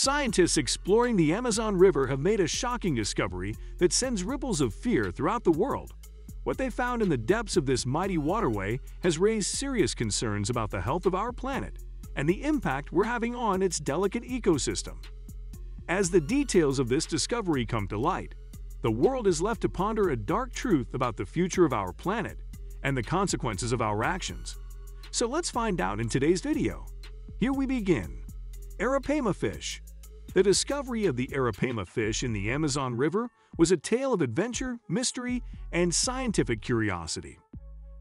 Scientists exploring the Amazon River have made a shocking discovery that sends ripples of fear throughout the world. What they found in the depths of this mighty waterway has raised serious concerns about the health of our planet and the impact we're having on its delicate ecosystem. As the details of this discovery come to light, the world is left to ponder a dark truth about the future of our planet and the consequences of our actions. So let's find out in today's video. Here we begin. Arapaima fish. The discovery of the Arapaima fish in the Amazon River was a tale of adventure, mystery, and scientific curiosity.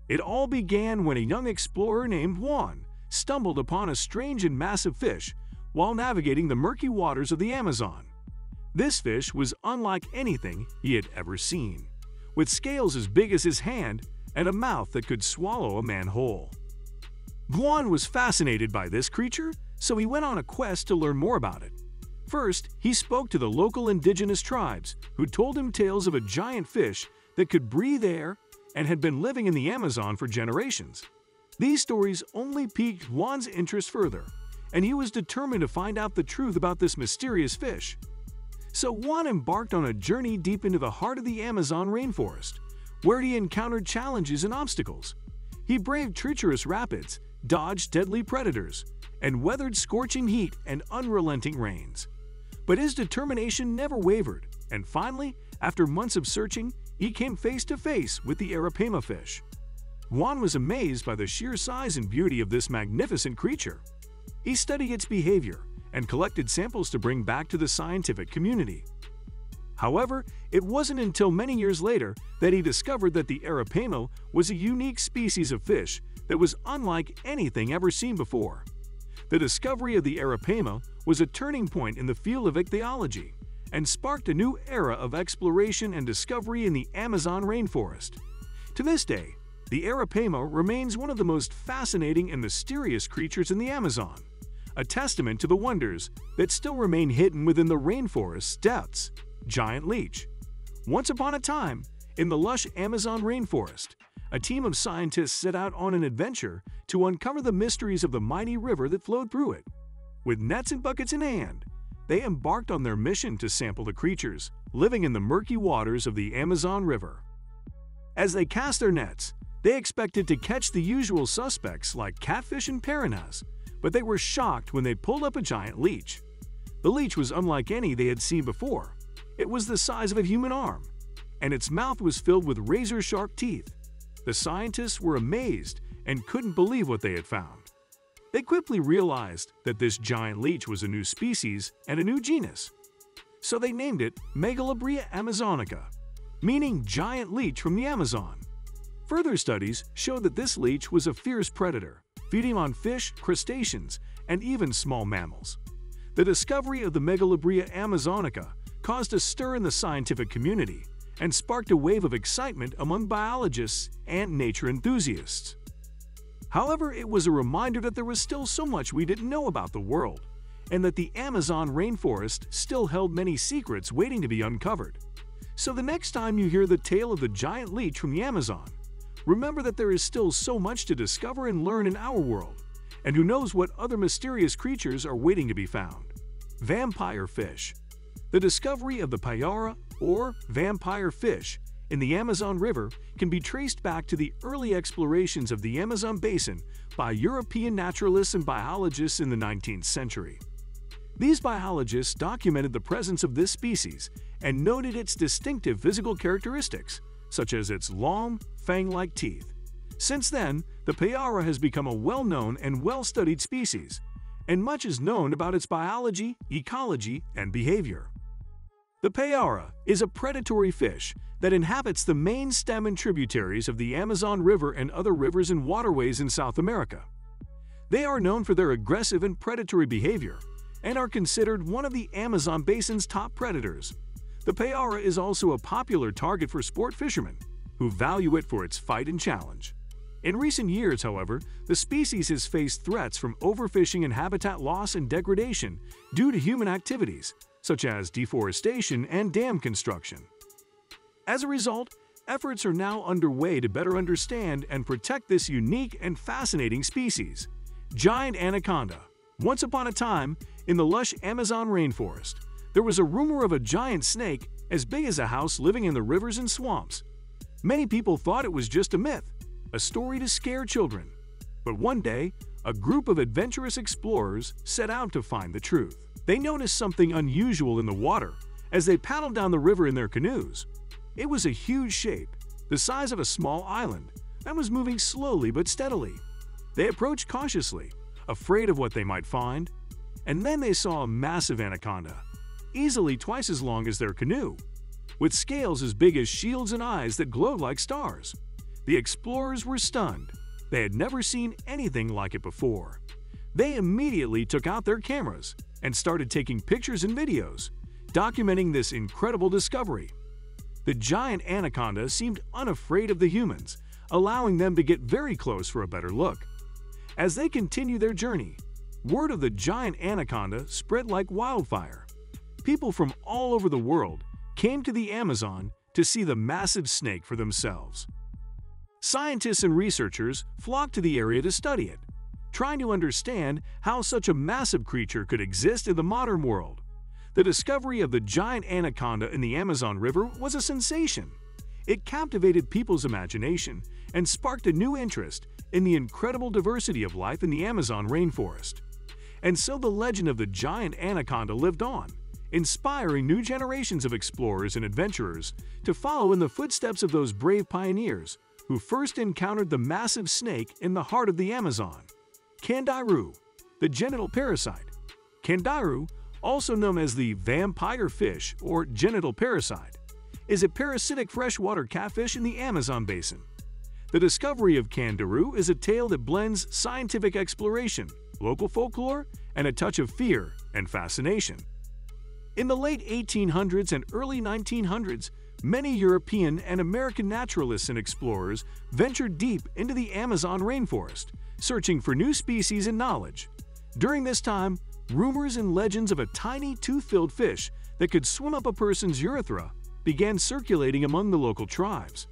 It all began when a young explorer named Juan stumbled upon a strange and massive fish while navigating the murky waters of the Amazon. This fish was unlike anything he had ever seen, with scales as big as his hand and a mouth that could swallow a man whole. Juan was fascinated by this creature, so he went on a quest to learn more about it. First, he spoke to the local indigenous tribes, who told him tales of a giant fish that could breathe air and had been living in the Amazon for generations. These stories only piqued Juan's interest further, and he was determined to find out the truth about this mysterious fish. So Juan embarked on a journey deep into the heart of the Amazon rainforest, where he encountered challenges and obstacles. He braved treacherous rapids, dodged deadly predators, and weathered scorching heat and unrelenting rains. But his determination never wavered, and finally, after months of searching, he came face to face with the Arapaima fish. Juan was amazed by the sheer size and beauty of this magnificent creature. He studied its behavior and collected samples to bring back to the scientific community. However, it wasn't until many years later that he discovered that the Arapaima was a unique species of fish that was unlike anything ever seen before. The discovery of the Arapaima was a turning point in the field of ichthyology and sparked a new era of exploration and discovery in the Amazon rainforest. To this day, the Arapaima remains one of the most fascinating and mysterious creatures in the Amazon, a testament to the wonders that still remain hidden within the rainforest's depths. Giant leech. Once upon a time, in the lush Amazon rainforest, a team of scientists set out on an adventure to uncover the mysteries of the mighty river that flowed through it. With nets and buckets in hand, they embarked on their mission to sample the creatures living in the murky waters of the Amazon River. As they cast their nets, they expected to catch the usual suspects like catfish and piranhas, but they were shocked when they pulled up a giant leech. The leech was unlike any they had seen before. It was the size of a human arm, and its mouth was filled with razor-sharp teeth. The scientists were amazed and couldn't believe what they had found. They quickly realized that this giant leech was a new species and a new genus. So they named it Megalobria amazonica, meaning giant leech from the Amazon. Further studies showed that this leech was a fierce predator, feeding on fish, crustaceans, and even small mammals. The discovery of the Megalobria amazonica caused a stir in the scientific community and sparked a wave of excitement among biologists and nature enthusiasts. However, it was a reminder that there was still so much we didn't know about the world, and that the Amazon rainforest still held many secrets waiting to be uncovered. So the next time you hear the tale of the giant leech from the Amazon, remember that there is still so much to discover and learn in our world, and who knows what other mysterious creatures are waiting to be found. Vampire Fish The discovery of the Payara, or vampire fish, in the Amazon River can be traced back to the early explorations of the Amazon basin by European naturalists and biologists in the 19th century. These biologists documented the presence of this species and noted its distinctive physical characteristics, such as its long, fang-like teeth. Since then, the Payara has become a well-known and well-studied species, and much is known about its biology, ecology, and behavior. The Payara is a predatory fish that inhabits the main stem and tributaries of the Amazon River and other rivers and waterways in South America. They are known for their aggressive and predatory behavior and are considered one of the Amazon basin's top predators. The Payara is also a popular target for sport fishermen, who value it for its fight and challenge. In recent years, however, the species has faced threats from overfishing and habitat loss and degradation due to human activities, such as deforestation and dam construction. As a result, efforts are now underway to better understand and protect this unique and fascinating species. Giant Anaconda Once upon a time, In the lush Amazon rainforest, there was a rumor of a giant snake as big as a house living in the rivers and swamps. Many people thought it was just a myth, a story to scare children. But one day, a group of adventurous explorers set out to find the truth. They noticed something unusual in the water as they paddled down the river in their canoes. It was a huge shape, the size of a small island, that was moving slowly but steadily. They approached cautiously, afraid of what they might find, and then they saw a massive anaconda, easily twice as long as their canoe, with scales as big as shields and eyes that glowed like stars. The explorers were stunned. They had never seen anything like it before. They immediately took out their cameras and started taking pictures and videos, documenting this incredible discovery. The giant anaconda seemed unafraid of the humans, allowing them to get very close for a better look. As they continued their journey, word of the giant anaconda spread like wildfire. People from all over the world came to the Amazon to see the massive snake for themselves. Scientists and researchers flocked to the area to study it, trying to understand how such a massive creature could exist in the modern world. The discovery of the giant anaconda in the Amazon River was a sensation. It captivated people's imagination and sparked a new interest in the incredible diversity of life in the Amazon rainforest. And so the legend of the giant anaconda lived on, inspiring new generations of explorers and adventurers to follow in the footsteps of those brave pioneers who first encountered the massive snake in the heart of the Amazon. Candiru, the genital parasite. Candiru, also known as the vampire fish or genital parasite, is a parasitic freshwater catfish in the Amazon basin. The discovery of Candiru is a tale that blends scientific exploration, local folklore, and a touch of fear and fascination. In the late 1800s and early 1900s, many European and American naturalists and explorers ventured deep into the Amazon rainforest, searching for new species and knowledge. During this time, rumors and legends of a tiny tooth-filled fish that could swim up a person's urethra began circulating among the local tribes.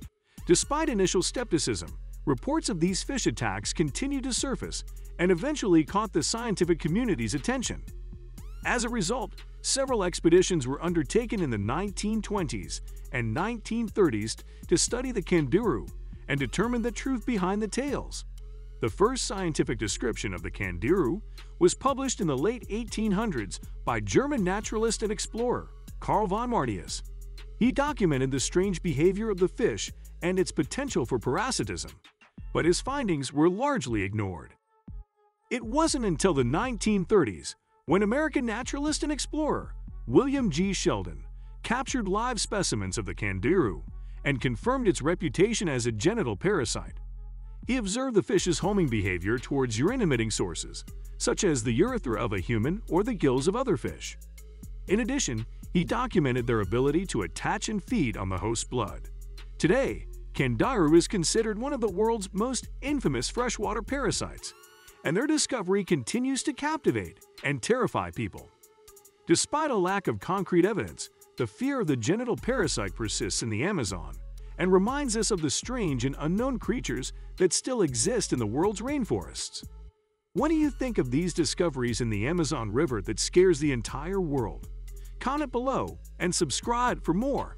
Despite initial skepticism, reports of these fish attacks continued to surface and eventually caught the scientific community's attention. As a result, several expeditions were undertaken in the 1920s and 1930s to study the Candiru and determine the truth behind the tales. The first scientific description of the Candiru was published in the late 1800s by German naturalist and explorer Carl von Martius. He documented the strange behavior of the fish and its potential for parasitism, but his findings were largely ignored. It wasn't until the 1930s when American naturalist and explorer William G. Sheldon captured live specimens of the Candiru and confirmed its reputation as a genital parasite. He observed the fish's homing behavior towards urine-emitting sources, such as the urethra of a human or the gills of other fish. In addition, he documented their ability to attach and feed on the host's blood. Today, Candiru is considered one of the world's most infamous freshwater parasites, and their discovery continues to captivate and terrify people. Despite a lack of concrete evidence, the fear of the genital parasite persists in the Amazon and reminds us of the strange and unknown creatures that still exist in the world's rainforests. What do you think of these discoveries in the Amazon River that scares the entire world? Comment below and subscribe for more.